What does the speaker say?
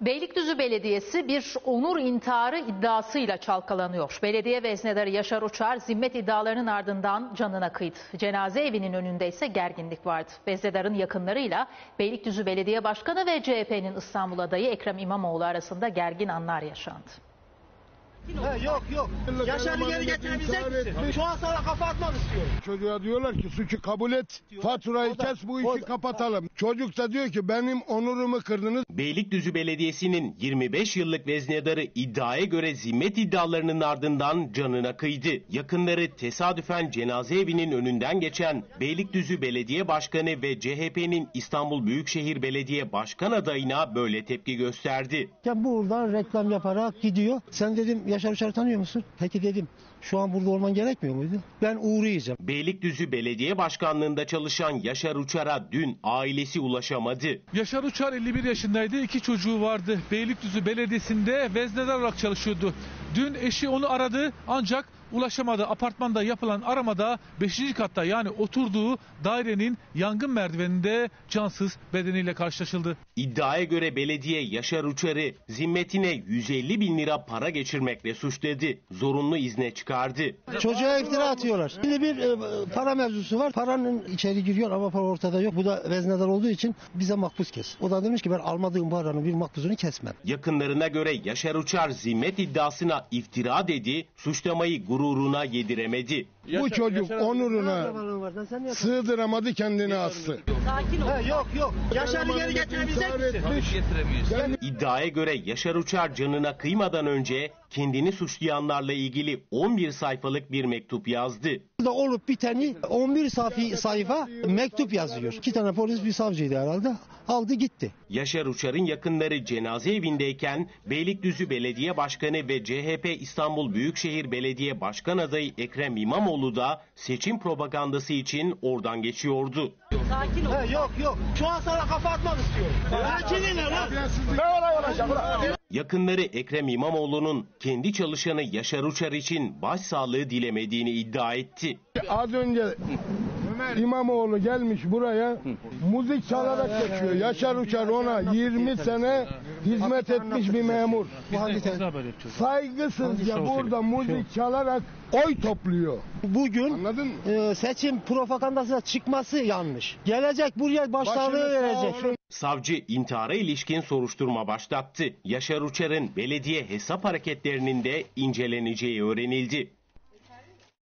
Beylikdüzü Belediyesi bir onur intiharı iddiasıyla çalkalanıyor. Belediye veznedarı Yaşar Uçar zimmet iddialarının ardından canına kıydı. Cenaze evinin önünde ise gerginlik vardı. Veznedarın yakınlarıyla Beylikdüzü Belediye Başkanı ve CHP'nin İstanbul adayı Ekrem İmamoğlu arasında gergin anlar yaşandı. Ha, yok yok. Yaşar'ı geri getirebilecek misin? Şu an sana kafa atmak istiyorum. Çocuğa diyorlar ki suçu kabul et, faturayı kes bu işi da- kapatalım. Çocuk da diyor ki benim onurumu kırdınız. Beylikdüzü Belediyesi'nin 25 yıllık veznedarı iddiaya göre zimmet iddialarının ardından canına kıydı. Yakınları tesadüfen cenaze evinin önünden geçen Beylikdüzü Belediye Başkanı ve CHP'nin İstanbul Büyükşehir Belediye Başkan adayına böyle tepki gösterdi. Ya buradan reklam yaparak gidiyor. Sen dedim Yaşar Uçar'ı tanıyor musun? Peki dedim. Şu an burada olman gerekmiyor muydu? Ben uğrayacağım. Beylikdüzü Belediye Başkanlığında çalışan Yaşar Uçar'a dün ailesi ulaşamadı. Yaşar Uçar 51 yaşındaydı. iki çocuğu vardı. Beylikdüzü Belediyesi'nde veznedar olarak çalışıyordu. Dün eşi onu aradı ancak ulaşamadı. Apartmanda yapılan aramada 5. katta yani oturduğu dairenin yangın merdiveninde cansız bedeniyle karşılaşıldı. İddiaya göre belediye Yaşar Uçar'ı zimmetine 150 bin lira para geçirmekle suçladı. Zorunlu izne çıkardı. Çocuğa iftira atıyorlar. Şimdi bir e, para mevzusu var. Paranın içeri giriyor ama para ortada yok. Bu da veznedar olduğu için bize makbuz kes. O da demiş ki ben almadığım paranın bir makbuzunu kesmem. Yakınlarına göre Yaşar Uçar zimmet iddiasına iftira dedi, suçlamayı gururuna yediremedi. bu çocuk onuruna sığdıramadı kendini astı. Ha, yok yok. Yaşar'ı geri getirebilecek misin? İddiaya göre Yaşar Uçar canına kıymadan önce kendini suçlayanlarla ilgili 11 sayfalık bir mektup yazdı. Burada olup biteni 11 sayfa, sayfa mektup yazıyor. İki tane polis bir savcıydı herhalde. Aldı gitti. Yaşar Uçar'ın yakınları cenaze evindeyken Beylikdüzü Belediye Başkanı ve CHP İstanbul Büyükşehir Belediye Başkan adayı Ekrem İmamoğlu da seçim propagandası için oradan geçiyordu. Ha, yok yok. Şu an sana kafa atmak istiyorum. Sakin ne lan? Yakınları Ekrem İmamoğlu'nun kendi çalışanı Yaşar Uçar için başsağlığı dilemediğini iddia etti. Az önce İmamoğlu gelmiş buraya müzik çalarak geçiyor. Yaşar Uçar ona 20 sene hizmet etmiş bir memur. Saygısızca burada müzik çalarak oy topluyor. Bugün Anladın mı? e, seçim propagandasına çıkması yanlış. Gelecek buraya başsağlığı verecek. Savcı intihara ilişkin soruşturma başlattı. Yaşar Uçar'ın belediye hesap hareketlerinin de inceleneceği öğrenildi.